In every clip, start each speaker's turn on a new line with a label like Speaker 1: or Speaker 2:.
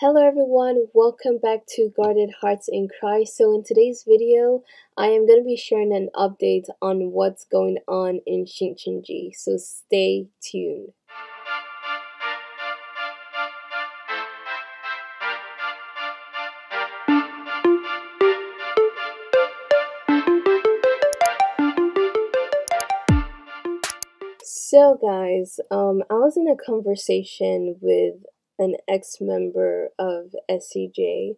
Speaker 1: Hello everyone, welcome back to Guarded Hearts in Christ. So in today's video, I am going to be sharing an update on what's going on in Shincheonji. So stay tuned. So guys, um, I was in a conversation with an ex-member of SCJ,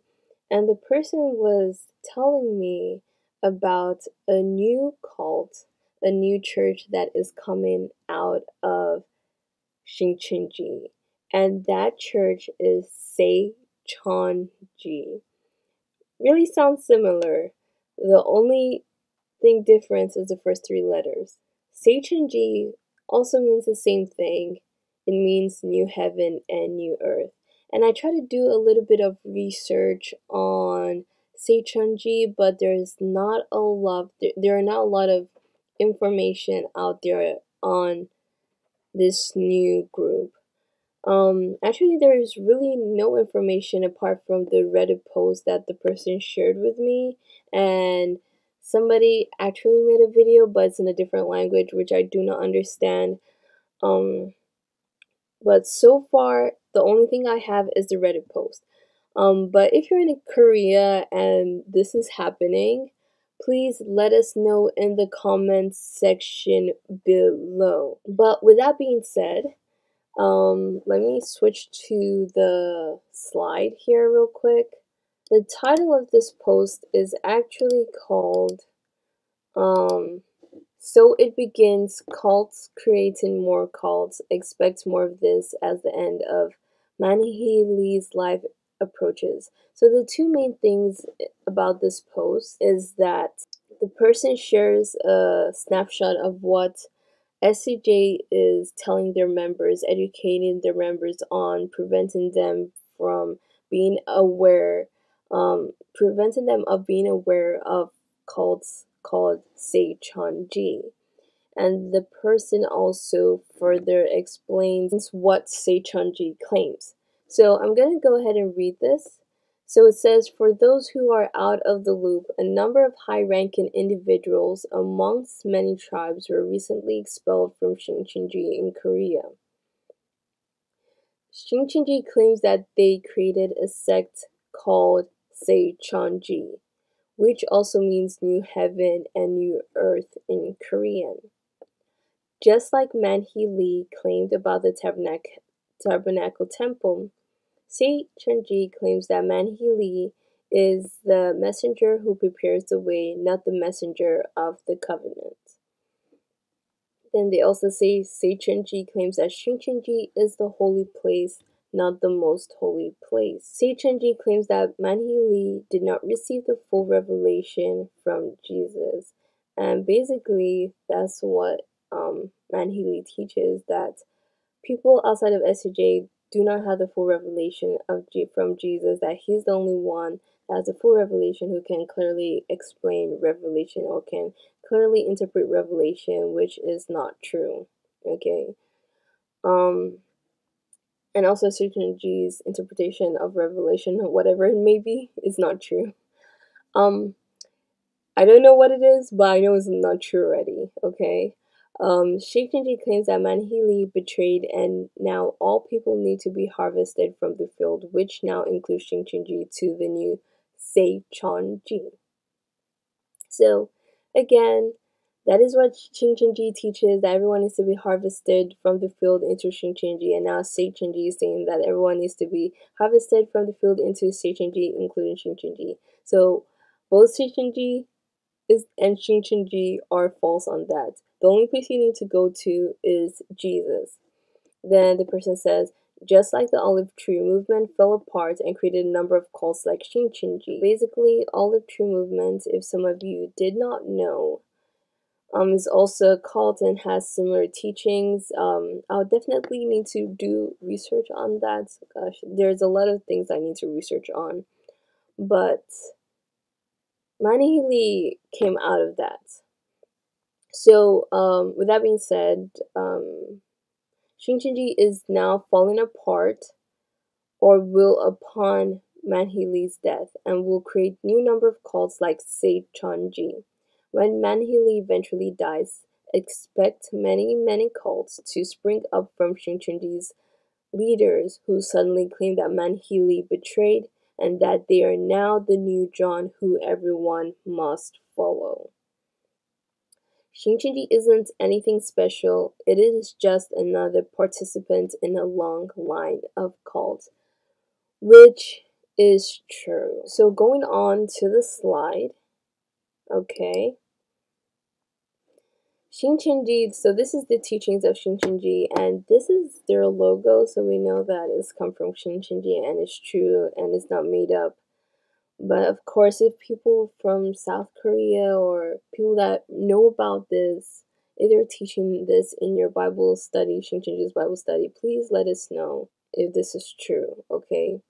Speaker 1: and the person was telling me about a new cult, a new church that is coming out of Shincheonji, and that church is Saecheonji. Really sounds similar. The only thing difference is the first three letters. Saecheonji also means the same thing it means new heaven and new earth. And I try to do a little bit of research on Saecheonji, but there's not a lot. there, There are not a lot of information out there on this new group. Um, actually, there is really no information apart from the Reddit post that the person shared with me, and somebody actually made a video, but it's in a different language, which I do not understand. Um, but so far, the only thing I have is the Reddit post. Um, but if you're in Korea and this is happening, please let us know in the comments section below. But with that being said, um, let me switch to the slide here real quick. The title of this post is actually called um, so it begins cults creating more cults. Expect more of this as the end of Manhee Lee's life approaches. So the two main things about this post is that the person shares a snapshot of what SCJ is telling their members, educating their members on, preventing them from being aware, um, preventing them of being aware of cults called Saecheonji. And the person also further explains what Saecheonji claims. So I'm going to go ahead and read this. So it says, For those who are out of the loop, a number of high ranking individuals amongst many tribes were recently expelled from Shincheonji in Korea. Shincheonji claims that they created a sect called Saecheonji which also means new heaven and new earth in Korean. Just like Manhee Lee claimed about the tabernacle, tabernacle temple, Saecheonji claims that Manhee Lee is the messenger who prepares the way, not the messenger of the covenant. Then they also say Saecheonji claims that Shincheonji is the holy place not the most holy place. Saecheonji claims that Manhee Lee did not receive the full revelation from Jesus. And basically, that's what um, Manhee Lee teaches that people outside of SJ do not have the full revelation of G- from Jesus, that he's the only one that has the full revelation who can clearly explain revelation or can clearly interpret revelation, which is not true. Okay. Um, and also Saecheonji's interpretation of Revelation, whatever it may be, is not true. Um, I don't know what it is, but I know it's not true already, okay? Um, Saecheonji claims that Manhee Lee betrayed and now all people need to be harvested from the field, which now includes Shincheonji to the new Saecheonji. So, again, that is what Shincheonji teaches, that everyone needs to be harvested from the field into Shincheonji, and now Saecheonji is saying that everyone needs to be harvested from the field into Saecheonji, including Shincheonji. So both Saecheonji is and Shincheonji are false on that. The only place you need to go to is Jesus. Then the person says, just like the olive tree movement fell apart and created a number of cults like Shincheonji. Basically, olive tree movement, if some of you did not know, um, is also a cult and has similar teachings. Um, I'll definitely need to do research on that. Gosh, there's a lot of things I need to research on. But Lee came out of that. So, um, with that being said, um, is now falling apart or will upon Manhee Lee's death and will create new number of cults like Saecheonji. When Manhee Lee eventually dies, expect many, many cults to spring up from Shincheonji's leaders who suddenly claim that Manhee Lee betrayed and that they are now the new John who everyone must follow. Shincheonji isn't anything special, it is just another participant in a long line of cults, which is true. So going on to the slide, okay. Shincheonji, so this is the teachings of Shincheonji, and this is their logo, so we know that it's come from Shincheonji and it's true and it's not made up. But of course, if people from South Korea or people that know about this, if they're teaching this in your Bible study, Shincheonji's Bible study, please let us know if this is true, okay?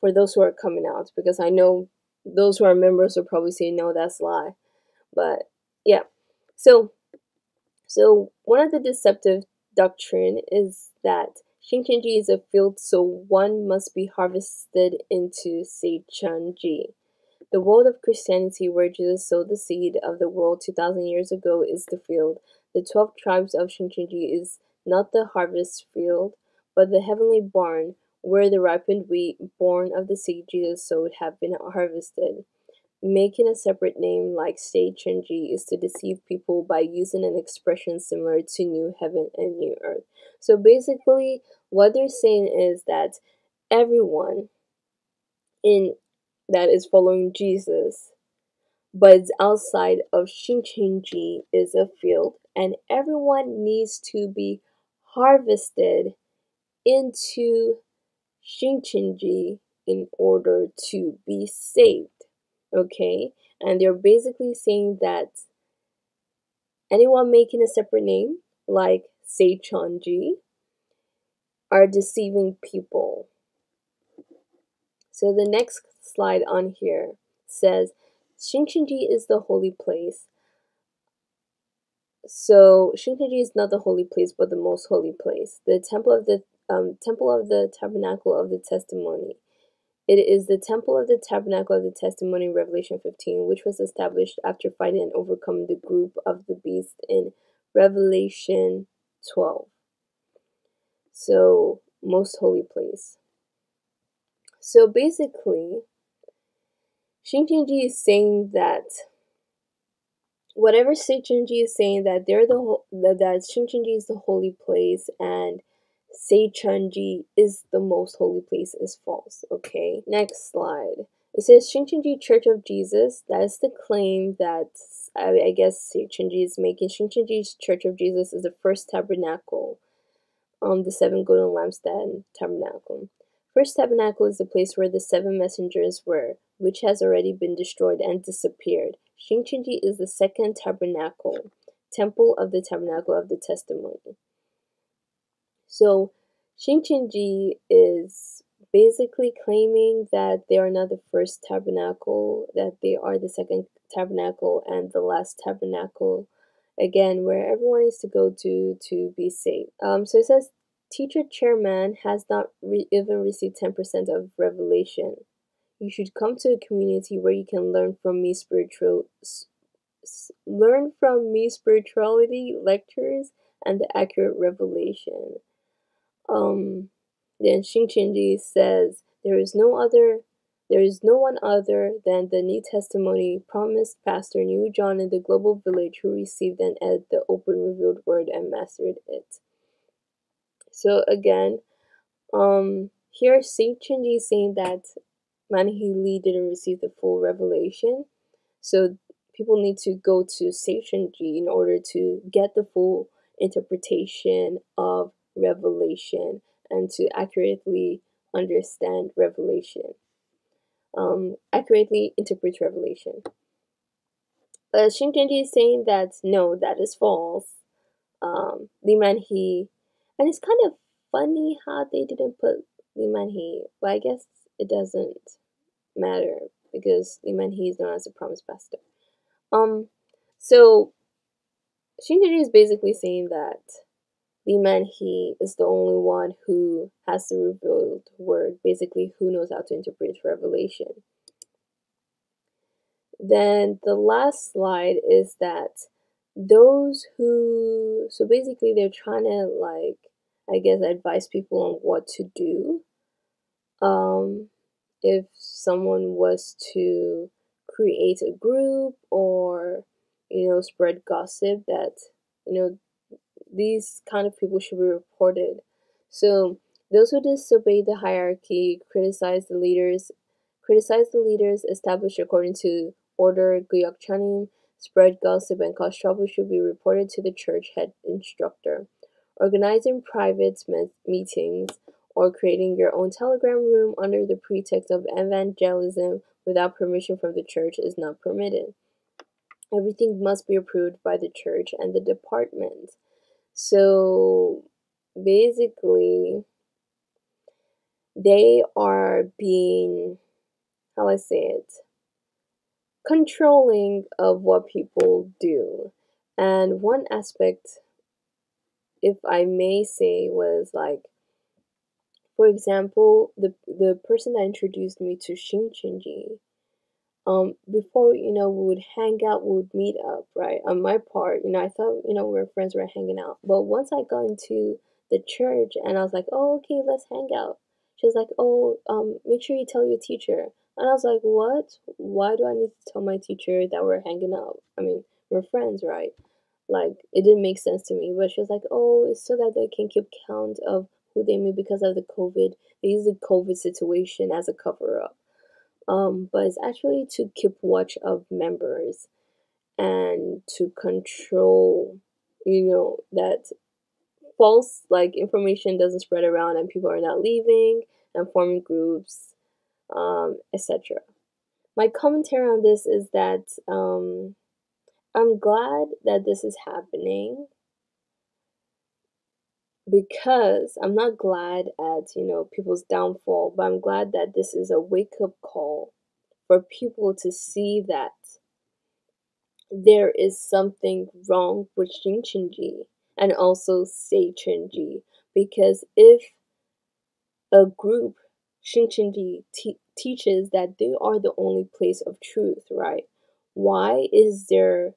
Speaker 1: For those who are coming out, because I know those who are members will probably say, no, that's lie. But yeah, so so one of the deceptive doctrine is that Shincheonji is a field, so one must be harvested into Saecheonji. The world of Christianity, where Jesus sowed the seed of the world 2,000 years ago, is the field. The 12 tribes of Shincheonji is not the harvest field, but the heavenly barn, where the ripened wheat born of the seed Jesus sowed have been harvested. Making a separate name like Saecheonji is to deceive people by using an expression similar to new heaven and new earth. So basically, what they're saying is that everyone in that is following Jesus but outside of Shincheonji is a field and everyone needs to be harvested into Shincheonji in order to be saved okay? And they're basically saying that anyone making a separate name, like Saecheonji, are deceiving people. So the next slide on here says Shincheonji is the holy place. So Shincheonji is not the holy place, but the most holy place. The temple of the um, temple of the tabernacle of the testimony. It is the temple of the tabernacle of the testimony Revelation 15, which was established after fighting and overcoming the group of the beast in Revelation 12. So, most holy place. So basically, Shincheonji is saying that whatever Saecheonji is saying that they're the that Shincheonji is the holy place and Saecheonji is the most holy place is false. Okay, next slide. It says Shincheonji Church of Jesus. That is the claim that I, I guess Saecheonji is making. Shincheonji's Church of Jesus is the first tabernacle, um, the seven golden lampstand tabernacle. First tabernacle is the place where the seven messengers were, which has already been destroyed and disappeared. Shincheonji is the second tabernacle, temple of the tabernacle of the testimony. So Shincheonji is basically claiming that they are not the first tabernacle, that they are the second tabernacle and the last tabernacle. Again, where everyone needs to go to to be saved. Um, so it says, teacher chairman has not re- even received 10% of revelation. You should come to a community where you can learn from me spiritual, s- learn from me spirituality lectures and the accurate revelation. Um, then Shincheonji says, There is no other there is no one other than the New Testimony promised Pastor New John in the global village who received and ed the open revealed word and mastered it. So again, um, here Saecheonji is saying that Manhee Lee didn't receive the full revelation. So people need to go to Saecheonji in order to get the full interpretation of revelation and to accurately understand revelation, um, accurately interpret revelation. But Shincheonji is saying that no, that is false. Um, Lee Man Hee, and it's kind of funny how they didn't put Lee Man Hee, but I guess it doesn't matter because Lee Man Hee is known as a promise pastor. Um, so Shincheonji is basically saying that Lee Man Hee is the only one who has the revealed word, basically, who knows how to interpret revelation. Then the last slide is that those who, so basically, they're trying to, like, I guess, advise people on what to do. Um, if someone was to create a group or, you know, spread gossip that, you know, these kind of people should be reported. So those who disobey the hierarchy, criticize the leaders, criticize the leaders established according to order Guyokchanim, spread gossip and cause trouble should be reported to the church head instructor. Organizing private meetings or creating your own telegram room under the pretext of evangelism without permission from the church is not permitted. Everything must be approved by the church and the department. So basically, they are being, how I say it, controlling of what people do. And one aspect, if I may say, was like, for example, the the person that introduced me to Shincheonji, um, before you know we would hang out, we would meet up, right? On my part, you know, I thought you know we were friends, we were hanging out. But once I got into the church and I was like, oh, okay, let's hang out. She was like, oh, um, make sure you tell your teacher. And I was like, what? Why do I need to tell my teacher that we're hanging out? I mean, we're friends, right? Like, it didn't make sense to me. But she was like, oh, it's so that they can keep count of who they meet because of the COVID. They use the COVID situation as a cover up um, but it's actually to keep watch of members and to control, you know, that false like information doesn't spread around and people are not leaving and forming groups, um, etc. My commentary on this is that um, I'm glad that this is happening because I'm not glad at, you know, people's downfall, but I'm glad that this is a wake up call for people to see that there is something wrong with Shincheonji and also Saecheonji because if a group Shincheonji te- teaches that they are the only place of truth, right? Why is there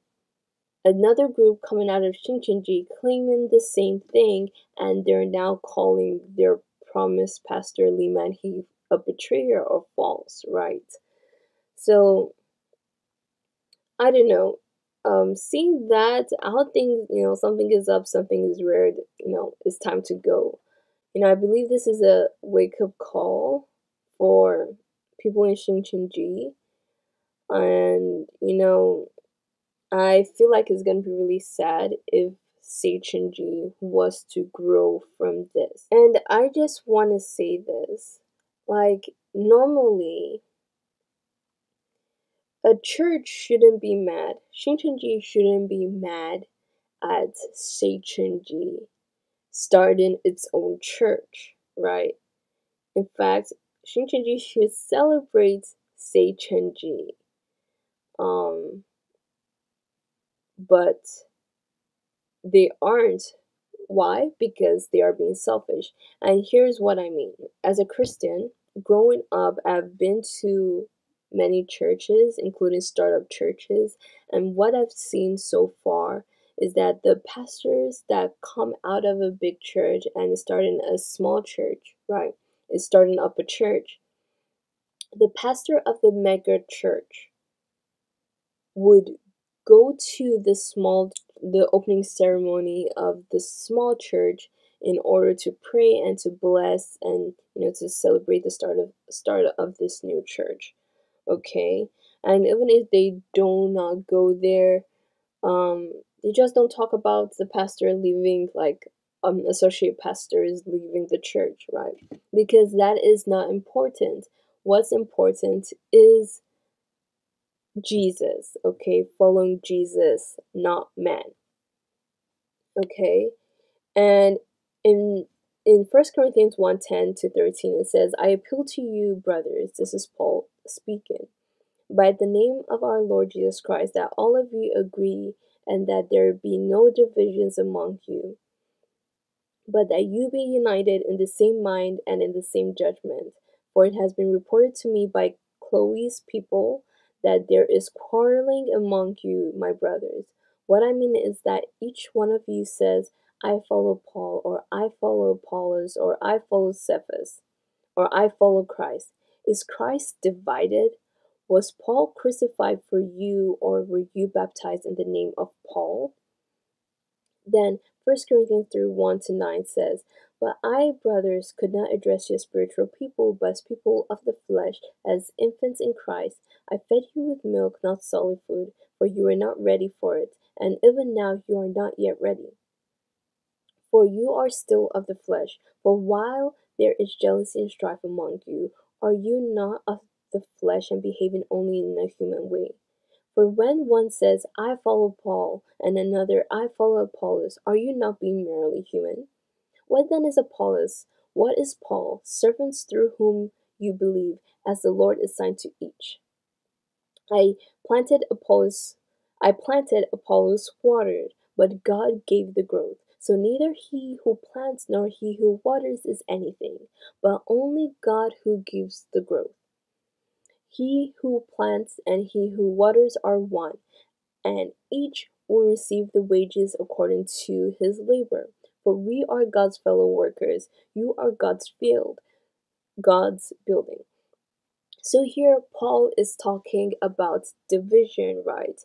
Speaker 1: another group coming out of Shincheonji claiming the same thing, and they're now calling their promised pastor Lee Man Hee a betrayer or false, right? So I don't know. Um, seeing that how think you know, something is up, something is weird. you know, it's time to go. You know, I believe this is a wake up call for people in Shincheonji. And, you know, I feel like it's gonna be really sad if Saecheonji was to grow from this. And I just want to say this. Like, normally, a church shouldn't be mad. Shincheonji shouldn't be mad at Saecheonji starting its own church, right? In fact, Shincheonji should celebrate Saecheonji. Um, but they aren't. Why? Because they are being selfish. And here's what I mean. As a Christian, growing up, I've been to many churches, including startup churches, and what I've seen so far is that the pastors that come out of a big church and starting a small church, right, is starting up a church. The pastor of the mega church would go to the small the opening ceremony of the small church in order to pray and to bless and you know to celebrate the start of start of this new church okay? And even if they do not go there um they just don't talk about the pastor leaving like um associate pastors leaving the church right? Because that is not important. What's important is Jesus, okay? Following Jesus, not man. Okay? And in in 1 Corinthians 1 10 to 13, it says, I appeal to you, brothers, this is Paul speaking, by the name of our Lord Jesus Christ, that all of you agree and that there be no divisions among you, but that you be united in the same mind and in the same judgment. For it has been reported to me by Chloe's people that there is quarreling among you, my brothers. What I mean is that each one of you says, I follow Paul, or I follow Apollos, or I follow Cephas, or I follow Christ. Is Christ divided? Was Paul crucified for you, or were you baptized in the name of Paul? Then 1 Corinthians 3 1 to 9 says, But I, brothers, could not address you as spiritual people, but as people of the flesh, as infants in Christ. I fed you with milk, not solid food, for you were not ready for it, and even now you are not yet ready. For you are still of the flesh. For while there is jealousy and strife among you, are you not of the flesh and behaving only in a human way? For when one says, I follow Paul, and another, I follow Apollos, are you not being merely human? What then is Apollos? What is Paul? Servants through whom you believe, as the Lord assigned to each. I planted Apollos, I planted Apollos watered, but God gave the growth. So neither he who plants nor he who waters is anything, but only God who gives the growth. He who plants and he who waters are one, and each will receive the wages according to his labor. For we are God's fellow workers. You are God's field, God's building. So here, Paul is talking about division, right?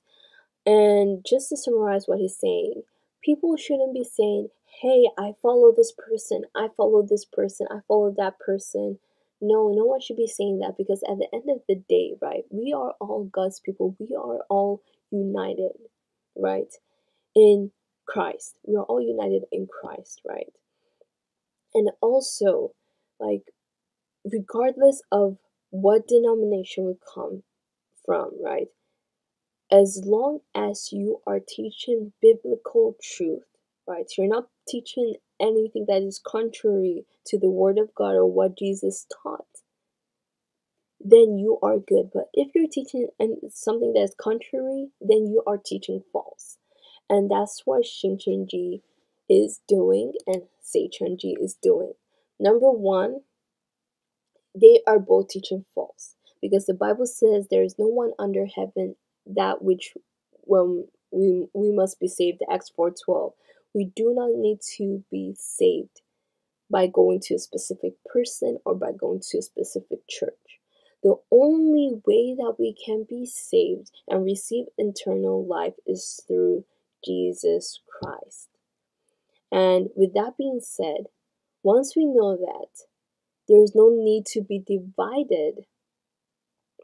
Speaker 1: And just to summarize what he's saying, people shouldn't be saying, hey, I follow this person, I follow this person, I follow that person. No, no one should be saying that because at the end of the day, right, we are all God's people. We are all united, right, in Christ. We are all united in Christ, right? And also, like, regardless of what denomination we come from, right, as long as you are teaching biblical truth, right, you're not teaching anything that is contrary to the Word of God or what Jesus taught, then you are good. But if you're teaching something that is contrary, then you are teaching false. And that's what Shincheonji is doing and Saecheonji is doing. Number one, they are both teaching false because the Bible says there is no one under heaven that which when we we must be saved. Acts four twelve. We do not need to be saved by going to a specific person or by going to a specific church. The only way that we can be saved and receive eternal life is through Jesus Christ. And with that being said, once we know that, there is no need to be divided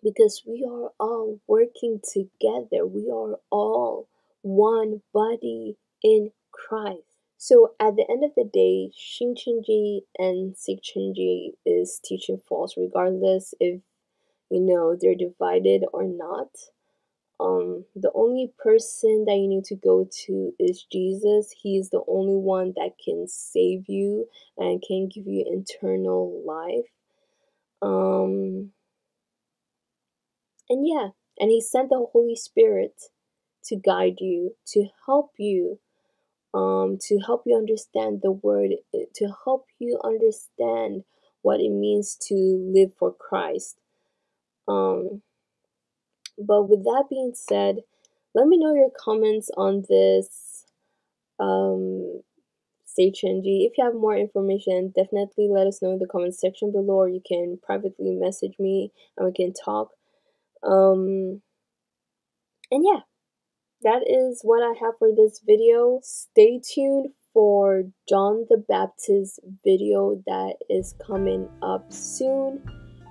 Speaker 1: because we are all working together. We are all one body in Christ. So at the end of the day, Shincheonji and Saecheonji is teaching false regardless if you know they're divided or not. Um, the only person that you need to go to is Jesus. He is the only one that can save you and can give you eternal life. Um, and yeah, and He sent the Holy Spirit to guide you, to help you um, to help you understand the word, eh, to help you understand what it means to live for Christ. Um, but with that being said, let me know your comments on this um, Saecheonji. If you have more information, definitely let us know in the comment section below, or you can privately message me and we can talk. Um, and yeah that is what I have for this video. Stay tuned for John the Baptist video that is coming up soon.